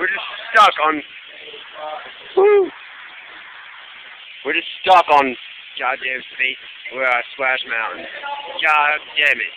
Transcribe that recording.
We're just stuck on. Woo! We're just stuck on goddamn space. We're at Splash Mountain. God damn it.